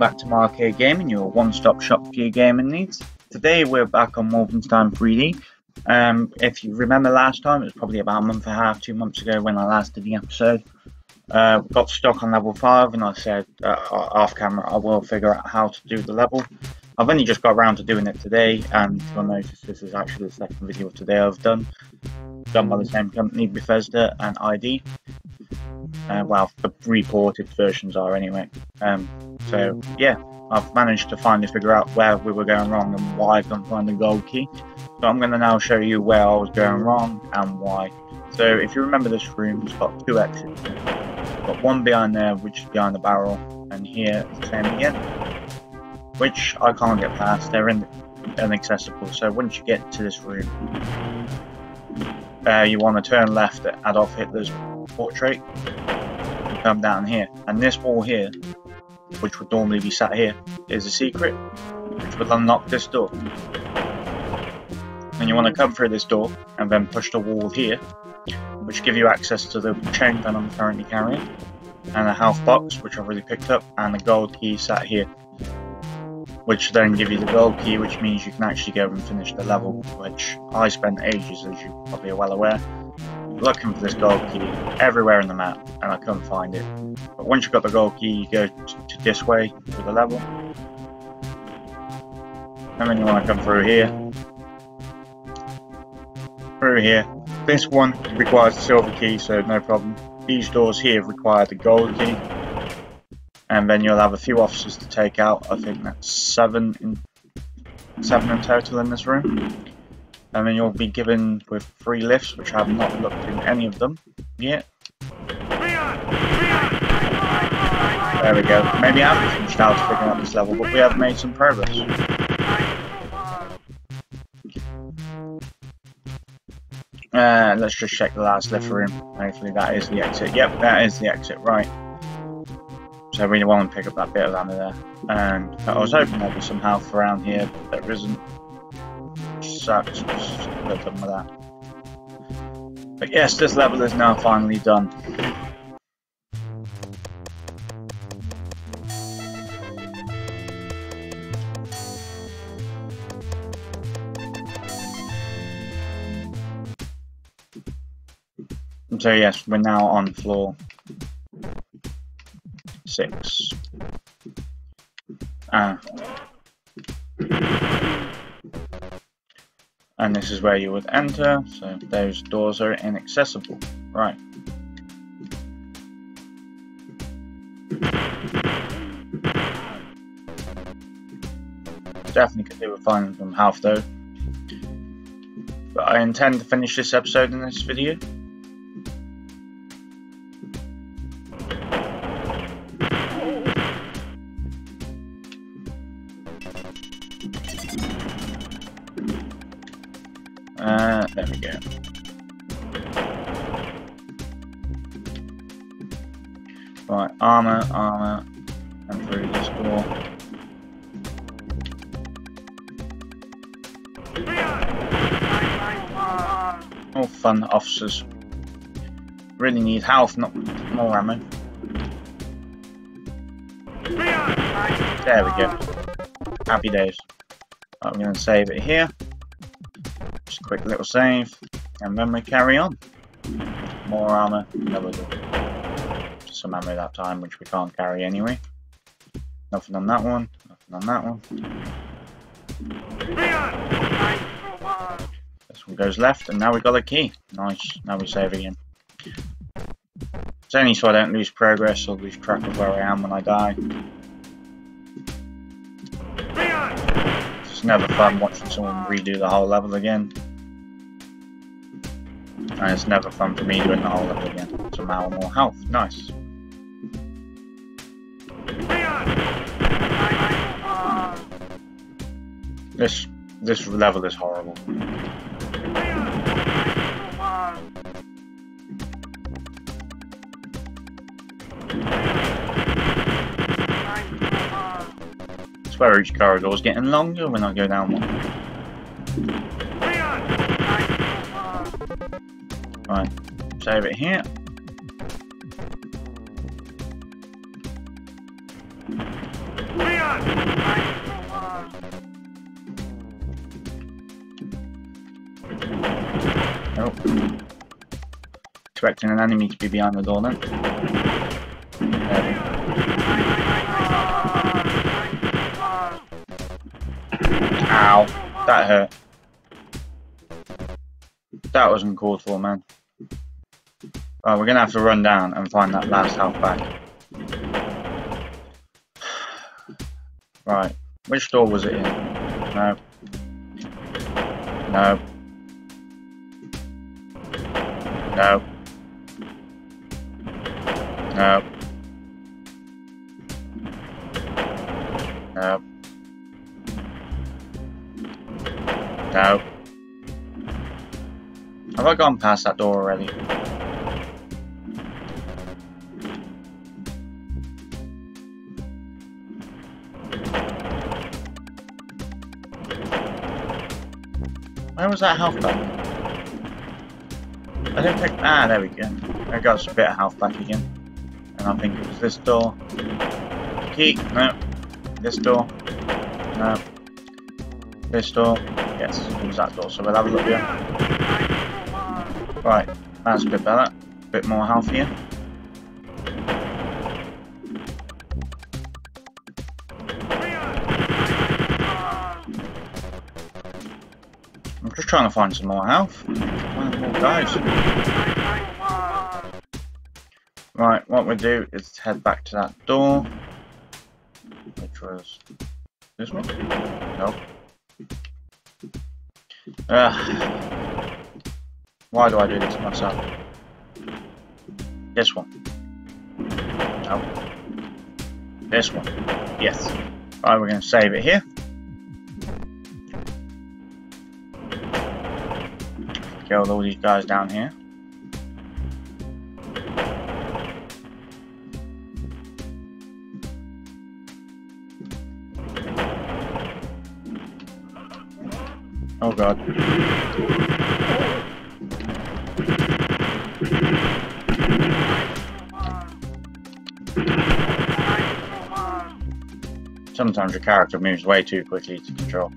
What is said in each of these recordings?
back to Marcade Gaming, your one-stop shop for your gaming needs. Today we're back on Wolfenstein 3D. Um, if you remember last time, it was probably about a month and a half, two months ago when I last did the episode. Uh, got stuck on level 5 and I said uh, off camera I will figure out how to do the level. I've only just got around to doing it today and you'll notice this is actually the second video today I've done. Done by the same company, Bethesda and ID. Uh, well, the reported versions are anyway. Um, so yeah, I've managed to finally figure out where we were going wrong and why I couldn't find the gold key. So I'm going to now show you where I was going wrong and why. So if you remember this room, it's got two exits. It's got one behind there, which is behind the barrel, and here same again, which I can't get past. They're in, inaccessible. So once you get to this room, uh, you want to turn left at Adolf Hitler's portrait come down here. And this wall here, which would normally be sat here, is a secret, which will unlock this door. And you want to come through this door and then push the wall here, which give you access to the chain gun I'm currently carrying, and a health box, which I've already picked up, and the gold key sat here. Which then give you the gold key, which means you can actually go and finish the level, which I spent ages, as you probably are well aware, looking for this gold key everywhere in the map and I couldn't find it. But once you've got the gold key, you go to this way to the level. And then you want to come through here. Through here. This one requires the silver key, so no problem. These doors here require the gold key. And then you'll have a few officers to take out. I think that's seven in seven in total in this room and then you'll be given with three lifts, which I have not looked in any of them yet. There we go. Maybe I haven't finished out figuring out this level, but we have made some progress. Uh, let's just check the last lift room. Hopefully that is the exit. Yep, that is the exit, right. I really want to pick up that bit of ammo there. And I was hoping there'd be some health around here, but there isn't sucks. Let them with that. But yes, this level is now finally done. So yes, we're now on floor six. Ah. And this is where you would enter so those doors are inaccessible. Right. Definitely could do with finding them half though. But I intend to finish this episode in this video Uh, there we go. Right, armor, armor, and through this door. All fun officers. Really need health, not more ammo. There we go. Happy days. I'm going to save it here. Quick little save, and then we carry on. More armor, another some ammo that time, which we can't carry anyway. Nothing on that one, nothing on that one. This one goes left, and now we got a key. Nice, now we save again. It's only so I don't lose progress or lose track of where I am when I die. It's never fun watching someone redo the whole level again. And it's never fun for me doing the whole level again. Somehow more health. Nice. This this level is horrible. swear each corridor is getting longer when I go down one. save it here. Oh. Expecting an enemy to be behind the door then. Ow, that hurt. That was uncalled for, man. Right, we're gonna have to run down and find that last health back. Right. Which door was it in? No. No. No. No. No. No. Have I gone past that door already? That health back? I didn't think. Ah, there we go. I got a bit of health back again. And I think it was this door. Key. No. This door. No. This door. Yes, it was that door. So we'll have a look here. Right. That's a bit better. A bit more health here. Trying to find some more health. Find more guys. Right, what we'll do is head back to that door. Which was this one? Nope. Uh, why do I do this to myself? This one. Nope. This one. Yes. Right, we're going to save it here. Kill all these guys down here. Oh god. Sometimes your character moves way too quickly to control.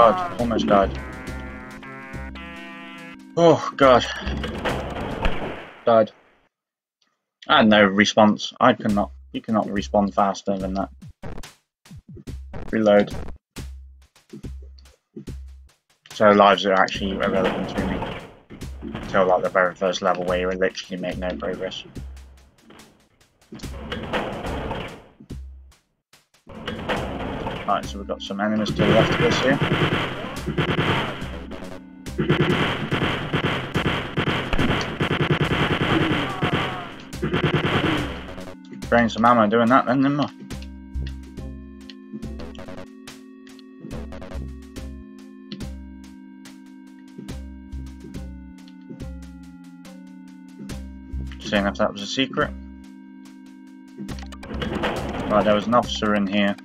God, oh almost died. Oh god. Died. I had no response. I cannot you cannot respond faster than that. Reload. So lives are actually irrelevant to me. Until like the very first level where you literally make no progress. Right, so we've got some enemies to the left of us here. Drain some ammo doing that then, didn't I? Seeing if that was a secret. Right, there was an officer in here.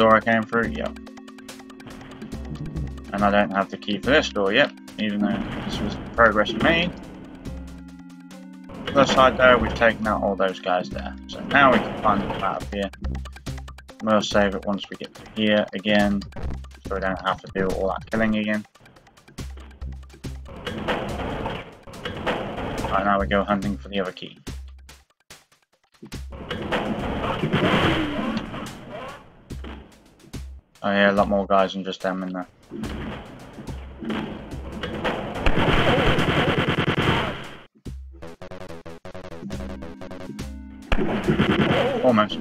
Door I came through? Yep. And I don't have the key for this door yet, even though this was progress made. Other side there, we've taken out all those guys there. So now we can find them out of here. We'll save it once we get to here again, so we don't have to do all that killing again. Right, now we go hunting for the other key. Oh yeah, a lot more guys than just them in there. Almost.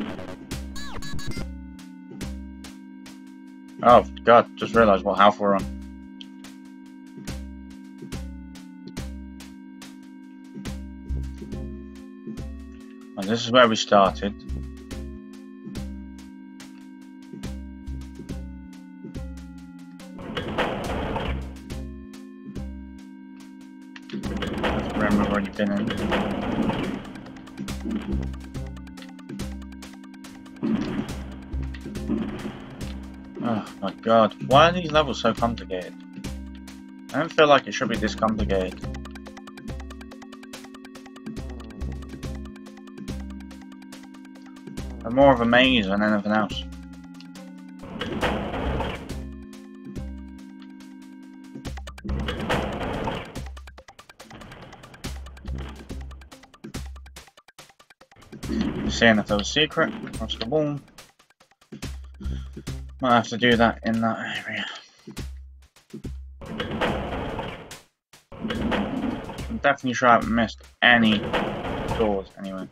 Oh god, just realised what health we're on. And this is where we started. God, why are these levels so complicated? I don't feel like it should be this complicated. They're more of a maze than anything else. Seeing if there was a secret across the wall. Might have to do that in that area. I'm definitely sure I haven't missed any doors anyway.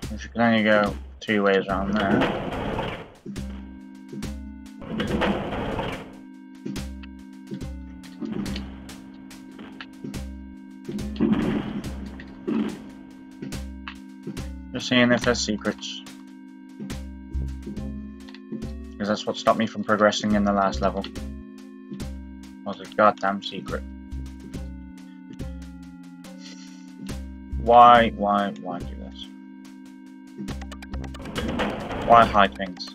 Because you can only go two ways around there. Just seeing if there's secrets. Because that's what stopped me from progressing in the last level. Was a goddamn secret. Why, why, why do this? Why hide things?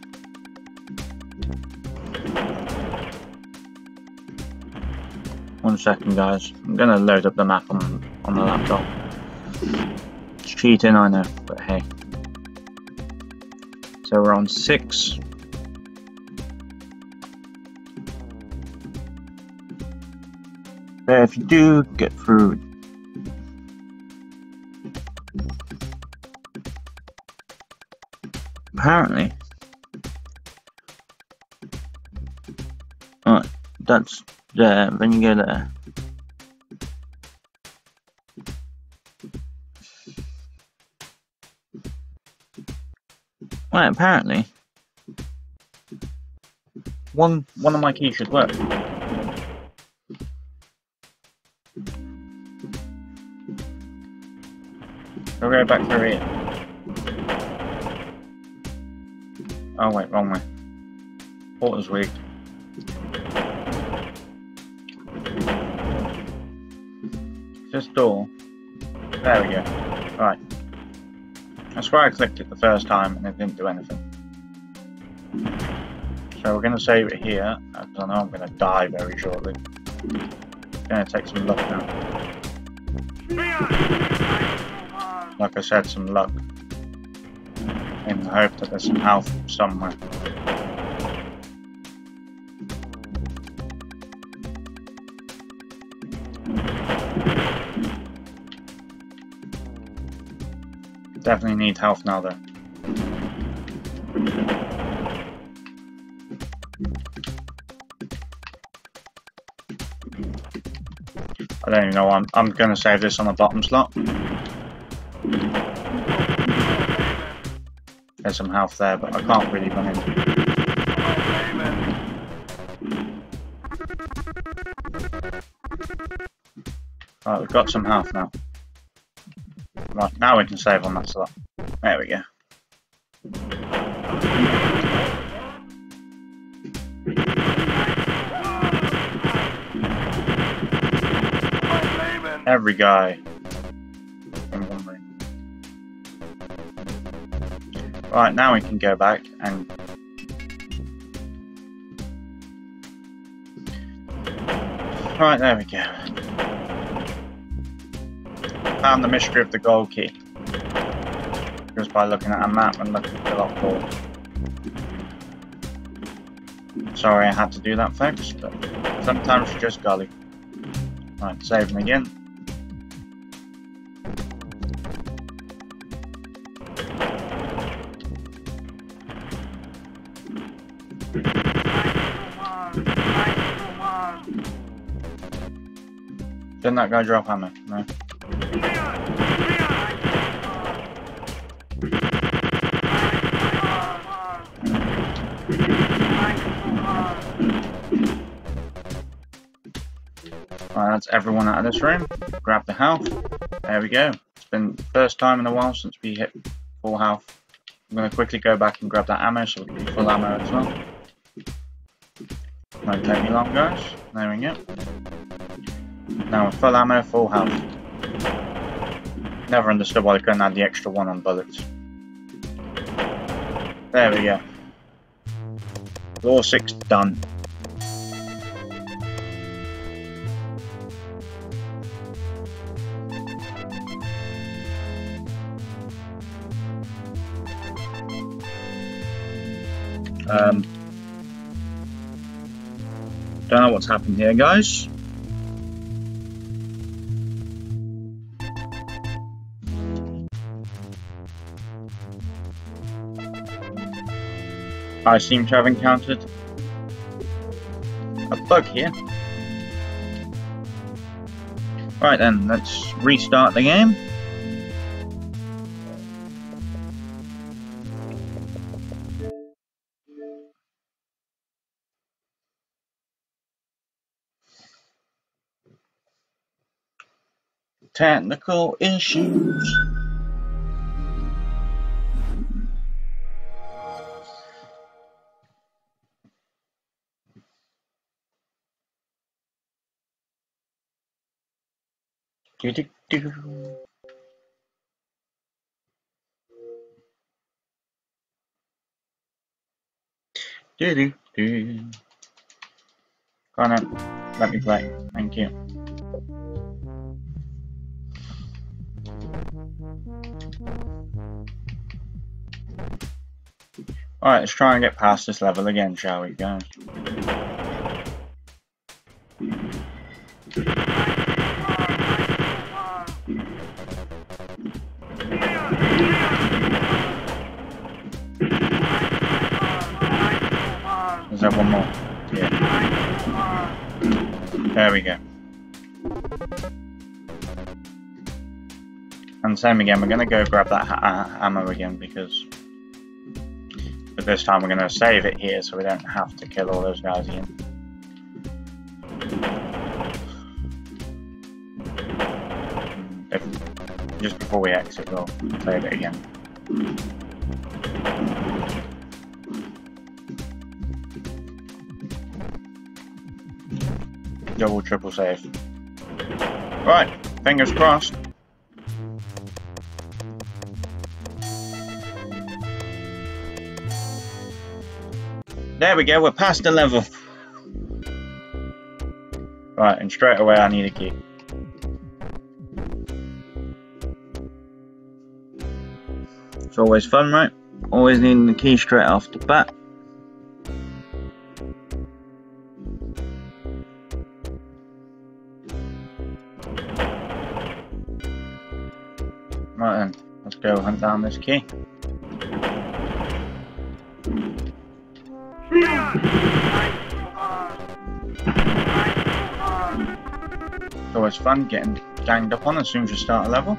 One second guys, I'm gonna load up the map on, on the laptop. It's cheating, I know, but hey. So we're on 6. But if you do get through apparently Alright, that's there, then you go there. Well, apparently one one of my keys should work. Go back through here. Oh wait, wrong way. Porter's weak. This door. There we go. Right. That's why I clicked it the first time and it didn't do anything. So we're going to save it here. I don't know, I'm going to die very shortly. Going to take some luck now. Like I said, some luck. In the hope that there's some health somewhere. Definitely need health now though. I don't even know I'm I'm gonna save this on the bottom slot. Some health there, but I can't really run in. Right, we've got some health now. Right, now we can save on that slot. There we go. Every guy. Right, now we can go back and... Right, there we go. Found the mystery of the gold key. Just by looking at a map and looking at the lock door. Sorry I had to do that folks, but sometimes you just golly. Right, saving again. Didn't that guy drop ammo? No. Right, that's everyone out of this room. Grab the health. There we go. It's been first time in a while since we hit full health. I'm going to quickly go back and grab that ammo so we can be full ammo as well. Won't take me long, guys. There we go. Now with full ammo, full health. Never understood why they couldn't add the extra one on bullets. There we go. Floor 6 done. Um, what's happened here, guys. I seem to have encountered a bug here. Right then, let's restart the game. Technical issues. Do, do, do. Do, do, do. Then. Let me play. Thank you. Alright, let's try and get past this level again, shall we, guys? Is there one more? Yeah. There we go. And same again, we're gonna go grab that ha uh, ammo again because but this time we're gonna save it here so we don't have to kill all those guys again. If, just before we exit, we'll save it again. double triple save. Right, fingers crossed. There we go, we're past the level. Right, and straight away I need a key. It's always fun, right? Always needing the key straight off the bat. Right then, let's go hunt down this key. It's always fun getting ganged up on as soon as you start a level.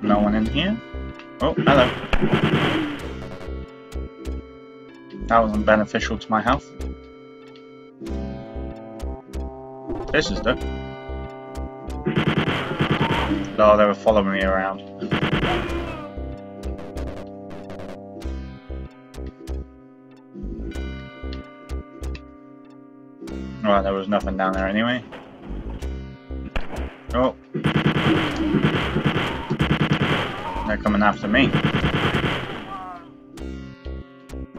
No one in here. Oh, hello. That wasn't beneficial to my health. This is though. Oh, they were following me around. Right, there was nothing down there anyway. Oh. They're coming after me.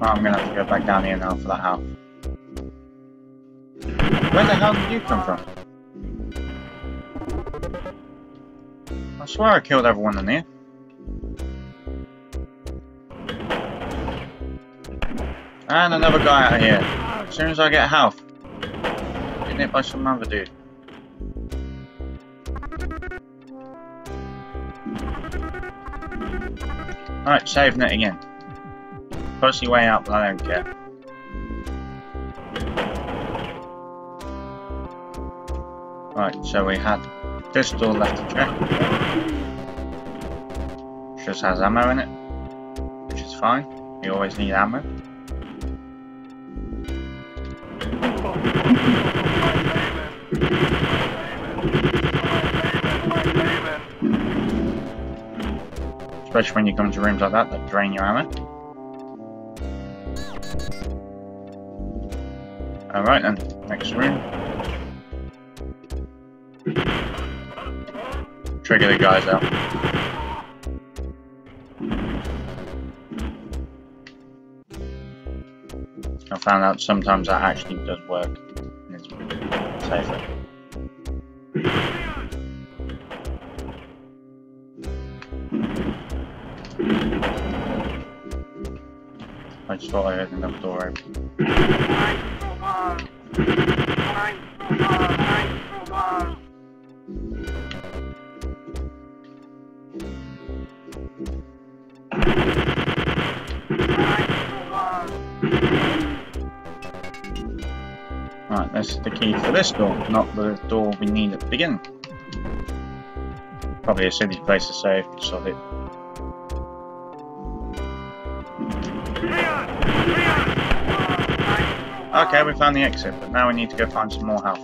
Oh, I'm gonna have to go back down here now for that house. Where the hell did you come from? I swear I killed everyone in here. And another guy out here. As soon as I get health. Getting hit by some other dude. Alright, saving it again. Pussy way out, but I don't care. Right, so we had this door left to check. Just has ammo in it, which is fine. You always need ammo. Especially when you come to rooms like that that drain your ammo. Alright then, Trigger the guys out. I found out sometimes that actually does work. It's safer. I just thought I heard another door open. Right, that's the key for this door, not the door we need at the beginning. Probably a silly place to save, so it. Okay, we found the exit, but now we need to go find some more health.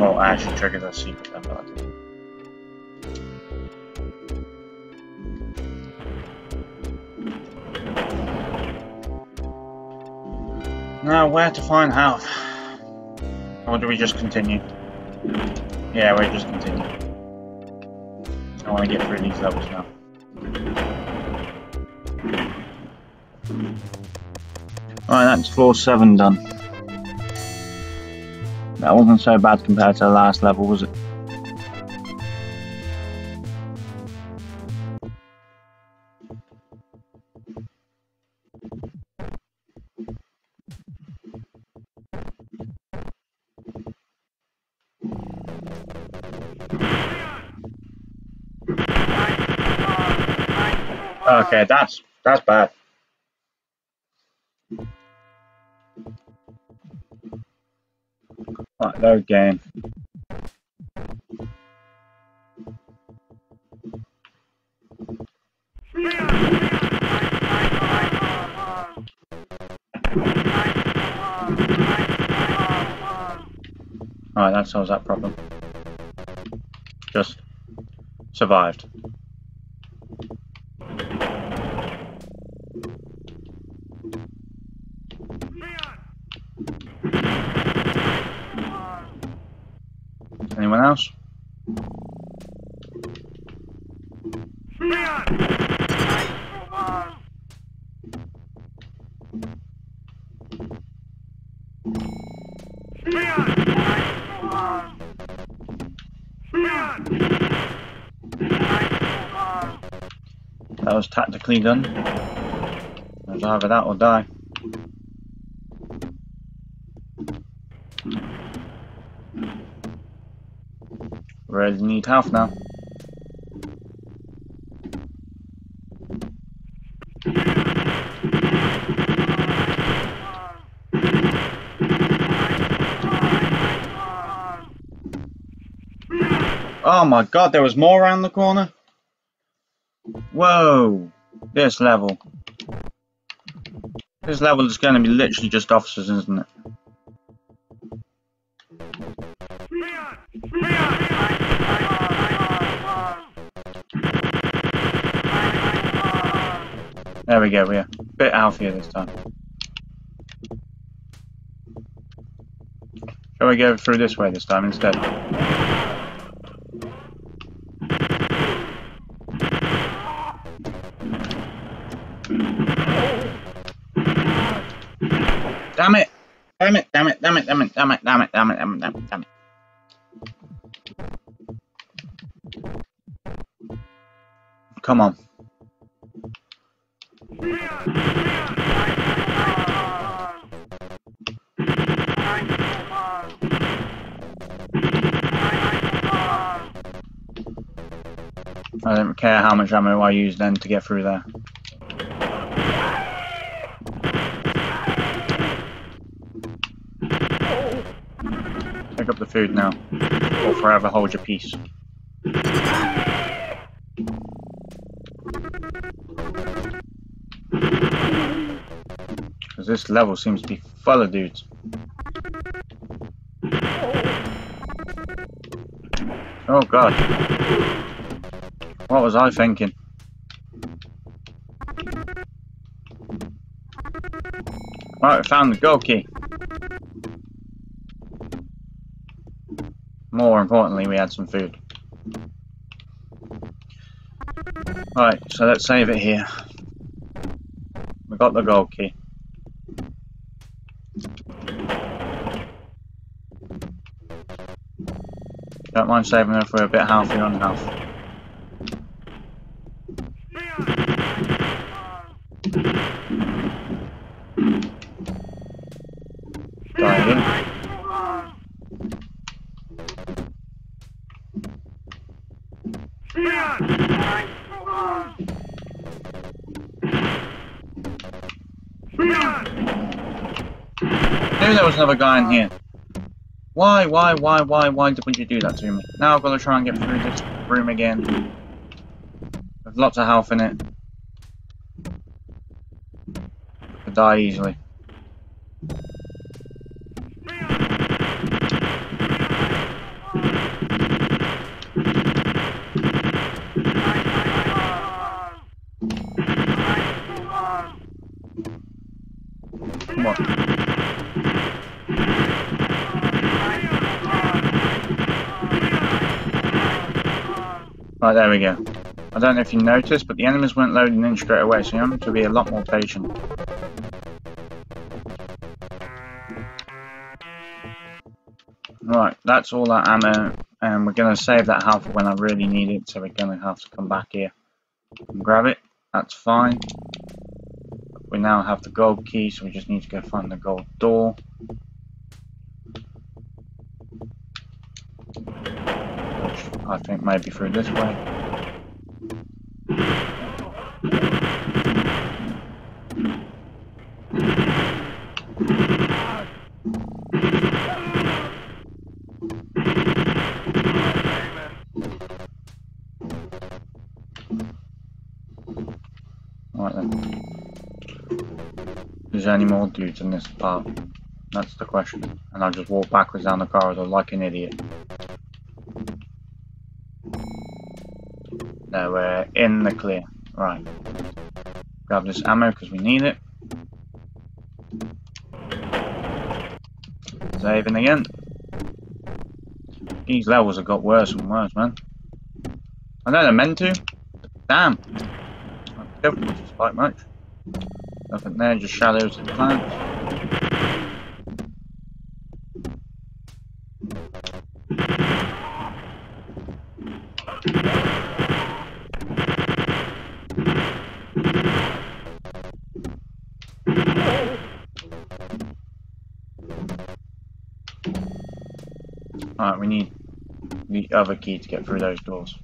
Oh, I actually triggered a secret then, but I didn't. Now, where to find health? Or do we just continue? Yeah, we just continue. I want to get through these levels now. Alright, that's floor 7 done. That wasn't so bad compared to the last level, was it? Okay, that's that's bad. Right, load game. Alright, that solves that problem. Just survived. Anyone else? That was tactically done. It was either that or die. Really need health now. Oh my god, there was more around the corner? Whoa! This level. This level is going to be literally just officers, isn't it? There we go, we're a bit healthier this time. Shall we go through this way this time instead? Damn it! Damn it, damn it, damn it, damn it, damn it, damn it, damn it, damn it, damn it, damn it. Come on. I don't care how much ammo I use then to get through there. Pick up the food now, or forever hold your peace. Because this level seems to be full of dudes. Oh god. What was I thinking? Right, we found the gold key. More importantly, we had some food. Right, so let's save it here. We got the gold key. Don't mind saving her for a bit healthier on health. Dying. Knew there was another guy in here. Why, why, why, why, why would you do that to me? Now I've got to try and get through this room again. There's lots of health in it. Could die easily. Come on. Right, there we go. I don't know if you noticed, but the enemies weren't loading in straight away, so you have to be a lot more patient. Right, that's all that ammo, and we're going to save that half when I really need it, so we're going to have to come back here and grab it. That's fine. We now have the gold key, so we just need to go find the gold door. Which I think maybe through this way. Any more dudes in this part? That's the question. And I'll just walk backwards down the corridor like an idiot. Now we're in the clear. Right. Grab this ammo because we need it. Saving again. These levels have got worse and worse, man. I know they're meant to. Damn. I don't despite much. Nothing there, just shadows and plants. Alright, we need the other key to get through those doors.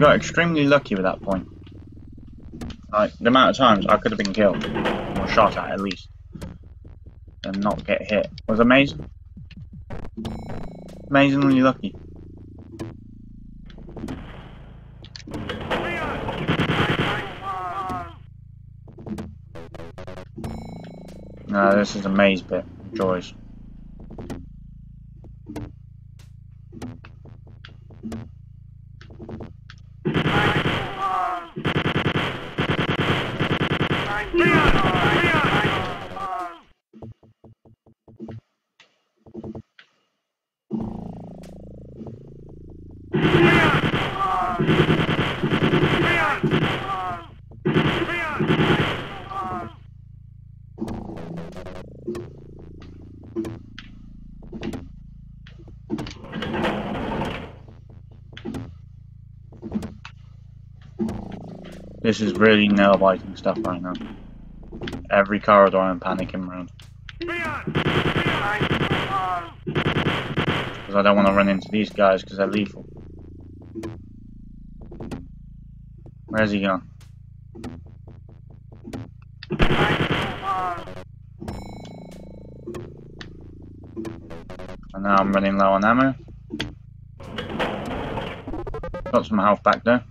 Got extremely lucky with that point. Like, the amount of times I could have been killed, or shot at at least, and not get hit was amazing. Amazingly lucky. No, this is a maze bit. Joys. Yeah. This is really nail biting stuff right now. Every corridor I'm panicking around. Because I don't want to run into these guys because they're lethal. Where's he gone? And now I'm running low on ammo. Got some health back there.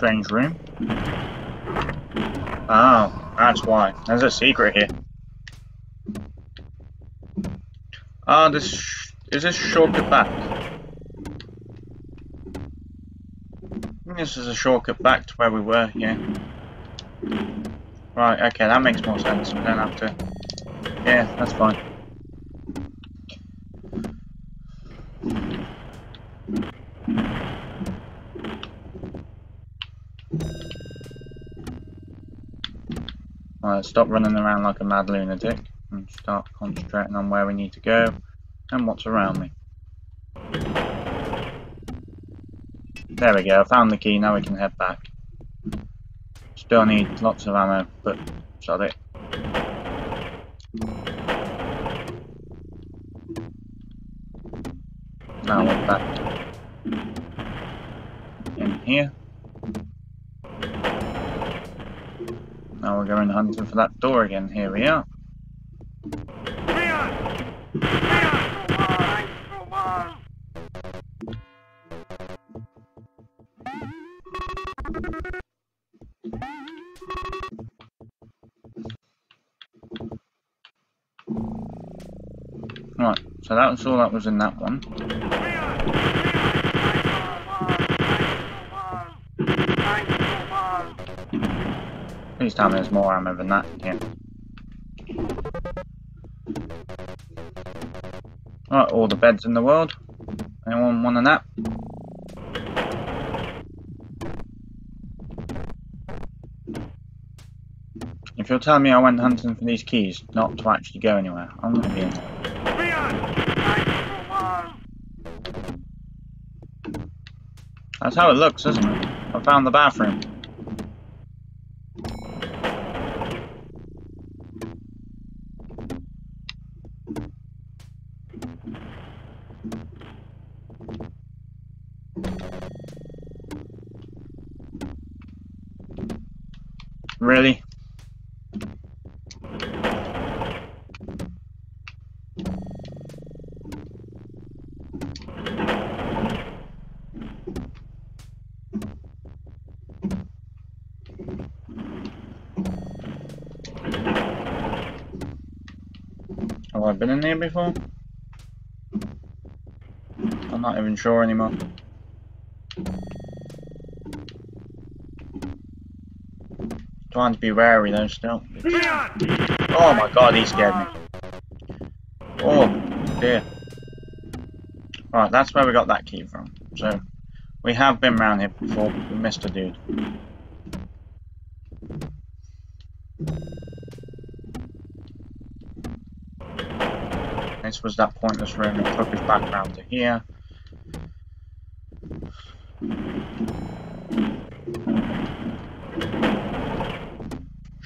Strange room. Oh, that's why. There's a secret here. Ah, this is this shortcut back. This is a shortcut back to where we were, yeah. Right, okay, that makes more sense. We don't have to... Yeah, that's fine. Right, stop running around like a mad lunatic and start concentrating on where we need to go and what's around me. There we go, I found the key, now we can head back. Still need lots of ammo, but sod it. Now we're back in here. Now we're going hunting for that door again. Here we are. Right, so that was all that was in that one. Please tell me there's more ammo than that. Yeah. Right, all the beds in the world. Anyone want a nap? If you're telling me I went hunting for these keys, not to actually go anywhere, I'm gonna be in. That's how it looks, isn't it? I found the bathroom. Have I been in here before? I'm not even sure anymore. Trying to be wary though still. Oh my god, he scared me. Oh dear. Right, that's where we got that key from. So, we have been around here before, we missed a dude. Was that pointless room that took us back around to here.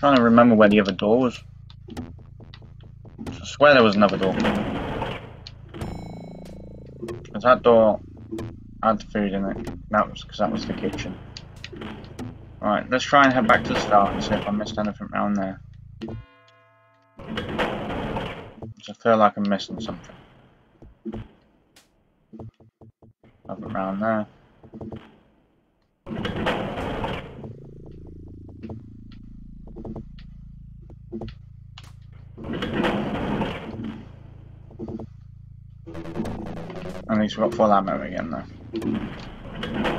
trying to remember where the other door was. I swear there was another door. Because that door had food in it. That was because that was the kitchen. Alright, let's try and head back to the start and see if I missed anything around there. I feel like I'm missing something. Nothing around there. At least we've got full ammo again though.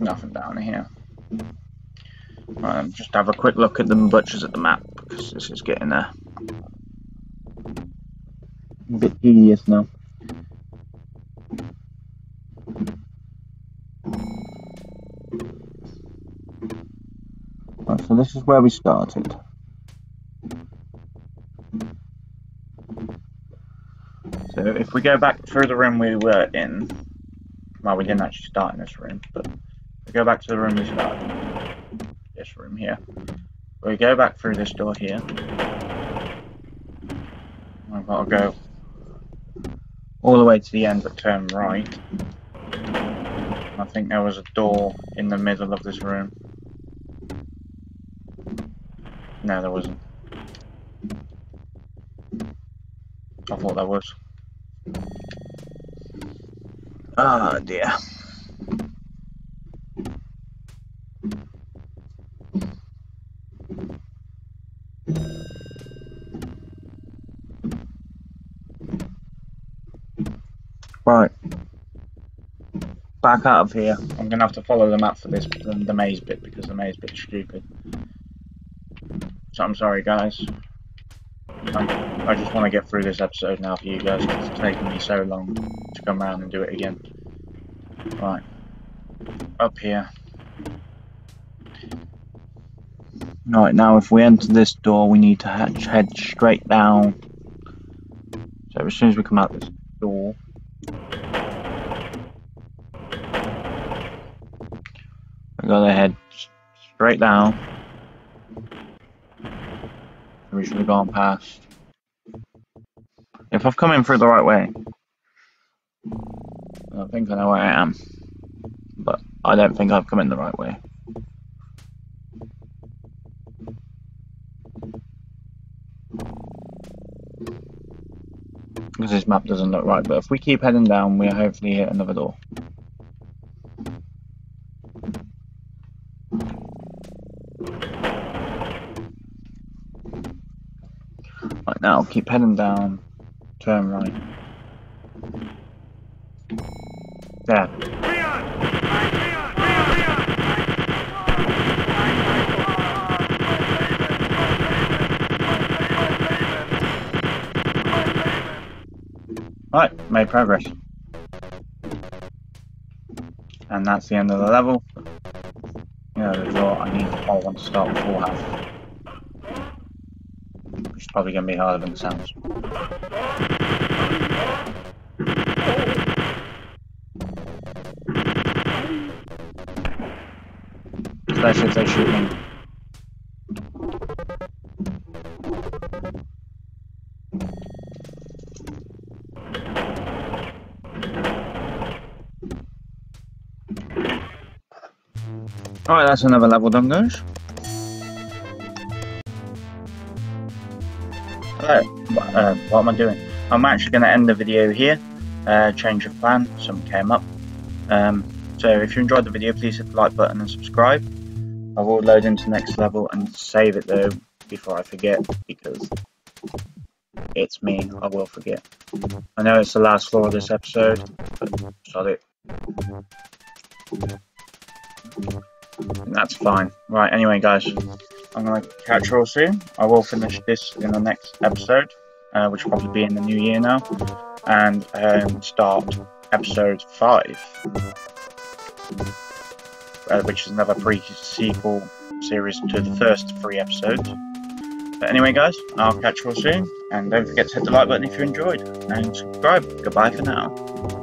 No, there was nothing down here. Right, just have a quick look at the butchers at the map because this is getting there. a bit tedious now. Right, so this is where we started. So if we go back through the room we were in, well we didn't actually start in this room, but go back to the room we started this room here. We go back through this door here. I've got to go all the way to the end but turn right. I think there was a door in the middle of this room. No, there wasn't. I thought there was. Ah, dear. Back out of here. I'm gonna have to follow the map for this, the, maze bit, because the maze bit's stupid. So I'm sorry, guys. I just want to get through this episode now for you guys, because it's taken me so long to come around and do it again. Right. Up here. Right, now if we enter this door, we need to head straight down. So as soon as we come out this door, we gotta head straight down. We should have gone past. If I've come in through the right way, I think I know where I am. But I don't think I've come in the right way. Because this map doesn't look right, but if we keep heading down, we'll hopefully hit another door. Keep heading down, turn right. There. Right, made progress. And that's the end of the level. Know, the draw I need I want to start with full health. Probably going to be harder than it sounds. Especially if they shoot me. Alright, that's another level done, guys. Uh, what am I doing? I'm actually going to end the video here. Uh, change of plan, something came up. Um, so if you enjoyed the video, please hit the like button and subscribe. I will load into next level and save it though before I forget because it's me, I will forget. I know it's the last floor of this episode, but sorry. That's fine. Right, anyway, guys, I'm going to catch you all soon. I will finish this in the next episode, uh, which will probably be in the new year now, and um, start episode 5, uh, which is another pre-sequel series to the first three episodes. But anyway, guys, I'll catch you all soon, and don't forget to hit the like button if you enjoyed, and subscribe. Goodbye for now.